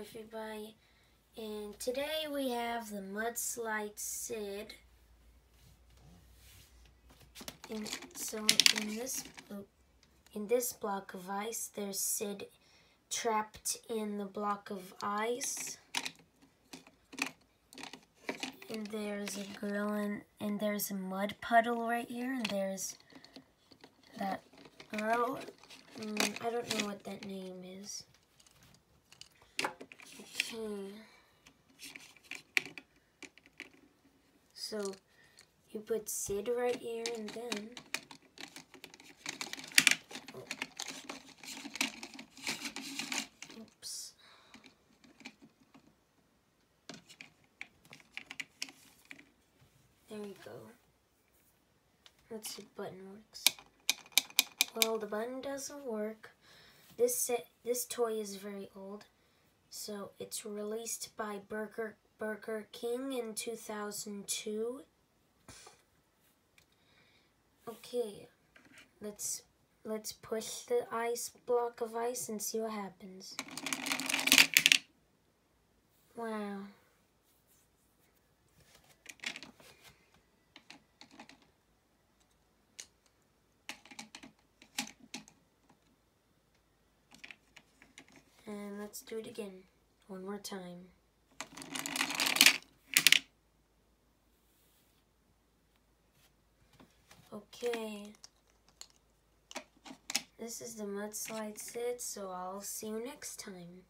everybody, and today we have the Mudslide Sid. And so in this in this block of ice, there's Sid trapped in the block of ice. And there's a girl and there's a mud puddle right here, and there's that girl. Mm, I don't know what that name is. Okay. So you put Sid right here and then oh. Oops. There we go. Let's see if button works. Well, the button doesn't work. This set, this toy is very old. So it's released by Burger Burger King in 2002. Okay, let's let's push the ice block of ice and see what happens. Wow. And let's do it again. One more time. Okay. This is the mudslide Sid, so I'll see you next time.